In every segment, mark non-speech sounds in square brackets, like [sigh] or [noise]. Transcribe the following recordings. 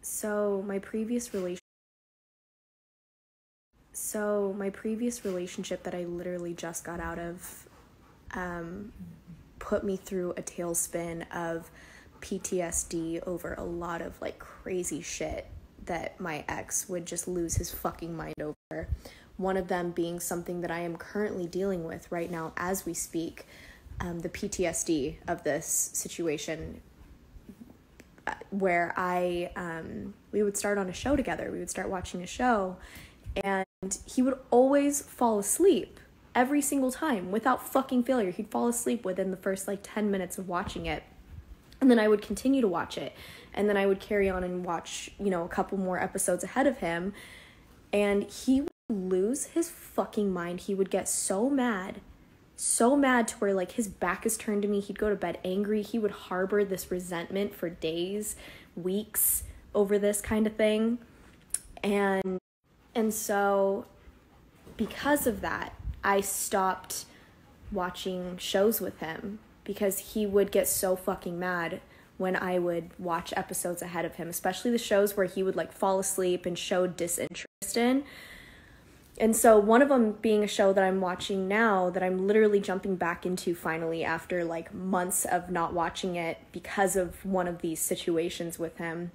So, my previous relation so my previous relationship that I literally just got out of um, put me through a tailspin of PTSD over a lot of like crazy shit that my ex would just lose his fucking mind over. One of them being something that I am currently dealing with right now as we speak. Um, the PTSD of this situation where I um, we would start on a show together. We would start watching a show, and he would always fall asleep every single time without fucking failure. He'd fall asleep within the first like 10 minutes of watching it. And then I would continue to watch it. And then I would carry on and watch, you know, a couple more episodes ahead of him. And he would lose his fucking mind. He would get so mad, so mad to where like his back is turned to me. He'd go to bed angry. He would harbor this resentment for days, weeks over this kind of thing. And and so because of that, I stopped watching shows with him because he would get so fucking mad when I would watch episodes ahead of him, especially the shows where he would like fall asleep and show disinterest in. And so, one of them being a show that I'm watching now that I'm literally jumping back into finally after like months of not watching it because of one of these situations with him.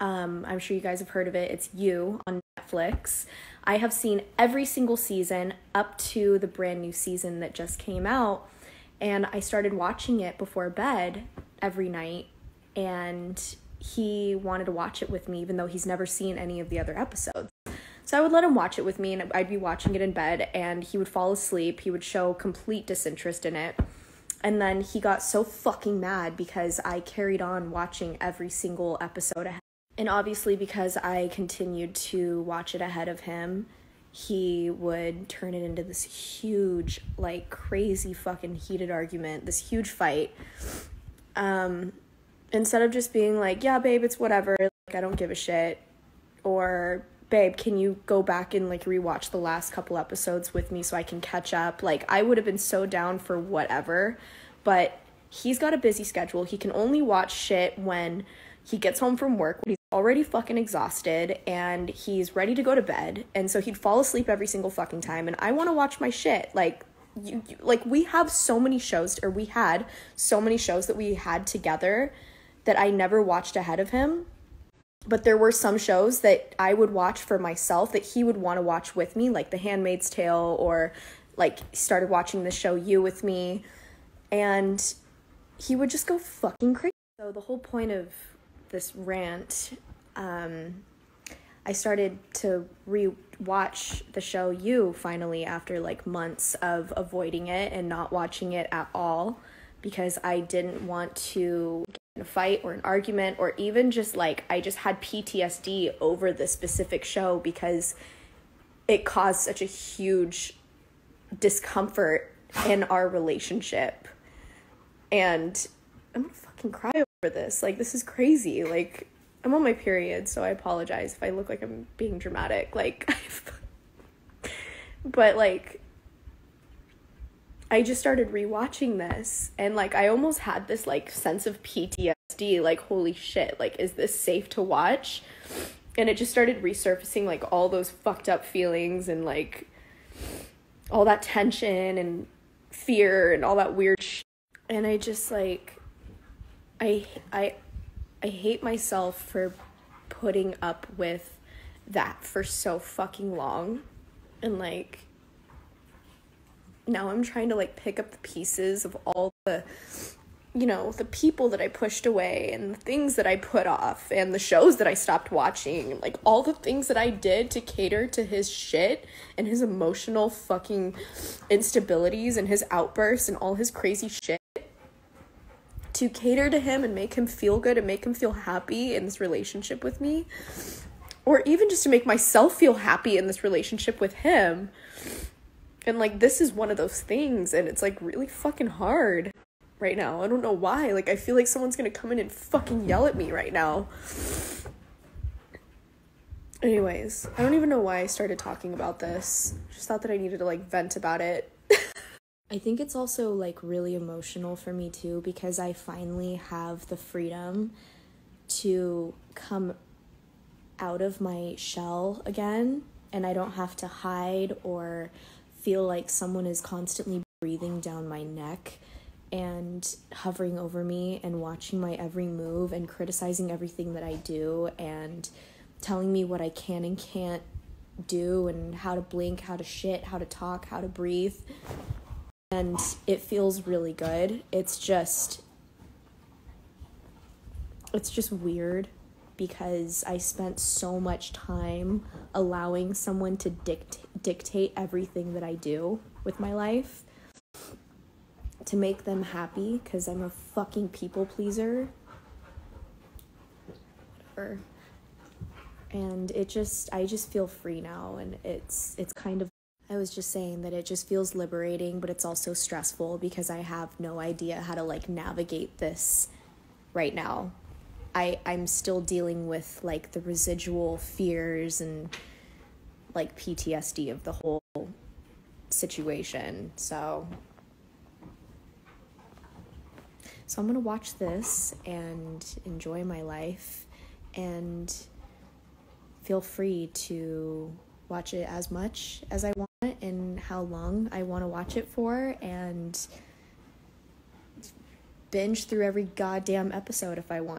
Um, I'm sure you guys have heard of it. It's You on Netflix. I have seen every single season up to the brand new season that just came out. And I started watching it before bed every night. And he wanted to watch it with me, even though he's never seen any of the other episodes. So I would let him watch it with me, and I'd be watching it in bed, and he would fall asleep. He would show complete disinterest in it. And then he got so fucking mad because I carried on watching every single episode ahead and obviously because I continued to watch it ahead of him, he would turn it into this huge, like crazy fucking heated argument, this huge fight. Um, instead of just being like, yeah, babe, it's whatever, like I don't give a shit, or babe, can you go back and like rewatch the last couple episodes with me so I can catch up? Like, I would have been so down for whatever, but he's got a busy schedule. He can only watch shit when he gets home from work he's already fucking exhausted and he's ready to go to bed and so he'd fall asleep every single fucking time and i want to watch my shit like you, you, like we have so many shows or we had so many shows that we had together that i never watched ahead of him but there were some shows that i would watch for myself that he would want to watch with me like the handmaid's tale or like started watching the show you with me. And he would just go fucking crazy so the whole point of this rant, um, I started to re-watch the show You finally after like months of avoiding it and not watching it at all because I didn't want to a fight or an argument or even just like I just had PTSD over the specific show because it caused such a huge discomfort in our relationship. And I'm gonna fucking cry over this. Like, this is crazy. Like, I'm on my period, so I apologize if I look like I'm being dramatic. Like, [laughs] but like, I just started rewatching this, and like, I almost had this like sense of PTSD. Like, holy shit! Like, is this safe to watch? And it just started resurfacing like all those fucked up feelings and like all that tension and fear and all that weird shit. And I just like I I I hate myself for putting up with that for so fucking long and like now I'm trying to like pick up the pieces of all the you know, the people that I pushed away and the things that I put off and the shows that I stopped watching and like all the things that I did to cater to his shit and his emotional fucking instabilities and his outbursts and all his crazy shit to cater to him and make him feel good and make him feel happy in this relationship with me or even just to make myself feel happy in this relationship with him and like this is one of those things and it's like really fucking hard right now. I don't know why. Like i feel like someone's gonna come in and fucking yell at me right now. Anyways i don't even know why i started talking about this. Just thought that i needed to like vent about it. [laughs] I think it's also like really emotional for me too because I finally have the freedom to come out of my shell again and I don't have to hide or feel like someone is constantly breathing down my neck and hovering over me and watching my every move and criticizing everything that I do and telling me what I can and can't do and how to blink, how to shit, how to talk, how to breathe. And it feels really good. It's just it's just weird because I spent so much time allowing someone to dict- dictate everything that I do with my life to make them happy because I'm a fucking people pleaser. Whatever. And it just I just feel free now and it's it's kind of I was just saying that it just feels liberating, but it's also stressful because I have no idea how to like navigate this right now. I I'm still dealing with like the residual fears and like PTSD of the whole situation. So so I'm going to watch this and enjoy my life and feel free to watch it as much as I want and how long I want to watch it for and binge through every goddamn episode if I want